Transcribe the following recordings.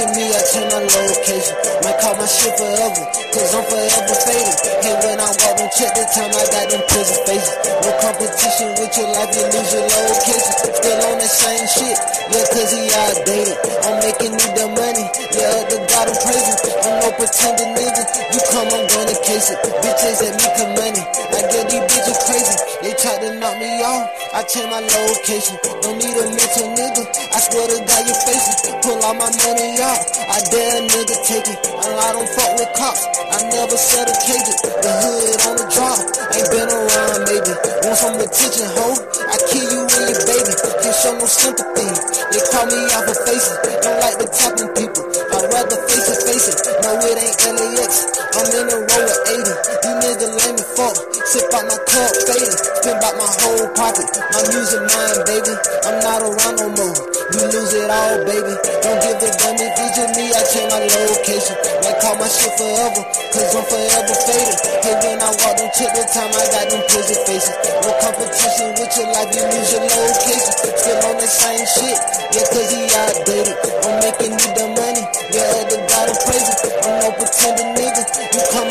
Hit me I change my location. Might call my shit forever, cause I'm forever faded. Hey, when I'm walking, check the time, I got them prison faces. No competition with your life, you lose your location. Still on that same shit, yeah, cause he outdated. I'm making you the money, yeah, the God I'm. I'm no pretending nigga, you come, I'm gonna case it. Bitches that come money, I get these bitches crazy. They try to knock me off, I change my location. Don't need a mental nigga, I swear to God all my money out, I dare a nigga take it. I don't fuck with cops, I never settle cages. The hood on the drop, ain't been around, maybe. Want some attention, ho? I kill you and your baby, can't show no sympathy. They call me out for faces, don't like the tapping people. I'd rather face it, face it. No, it ain't LAX, I'm in a row with 80. You niggas lame as fuck, sip out my cup, faded. Spin back my whole pocket, my music mine, baby. I'm not around no more. You lose it all, baby. Don't give a damn if it's just me, I change my location. Might call my shit forever, cause I'm forever faded. Hey, when I walk, don't check the time, I got them prison faces. No competition with your life, you lose your location. Still on the same shit, yeah, cause he outdated. I'm making me the money, yeah, the God I'm. I'm no pretending nigga, you come,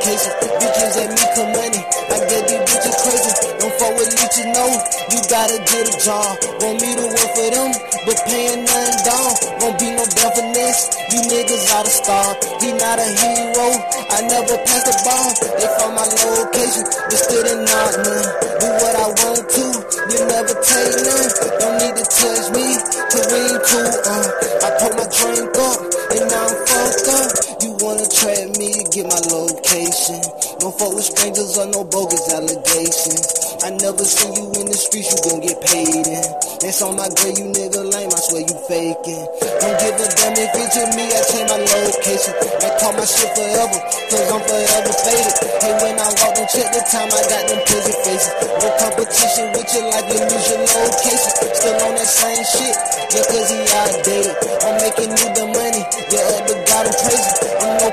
case it. Bitches at me come money, I get these bitches crazy. Don't fuck with leeches, no, you gotta get a job. Want me to work for them, but paying nothing down. Won't be no definite, you niggas out of star. He not a hero, I never pass the ball. They found my location, but still they not none. Do what I want to, you never take none. Don't need to touch me, cause we ain't cool, uh. I put my drink up, and now I'm fucked up. You wanna trap me, get my location. Don't fuck with strangers or no bogus allegations. I never seen you in the streets, you gon' get paid in. That's on my grave, you nigga lame, I swear you faking. Don't give a damn if it's me, I change my location. I call my shit forever, cause I'm forever faded. Hey, when I walk, don't check the time, I got them prison faces. No competition with your life, you lose your location. Still on that same shit, yeah, cause he outdated. I'm making you the money, yeah, the God I'm praising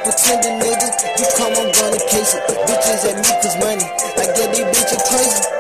pretending niggas. You come, on, run gonna case it. Bitches at me cause money. I get these bitches crazy.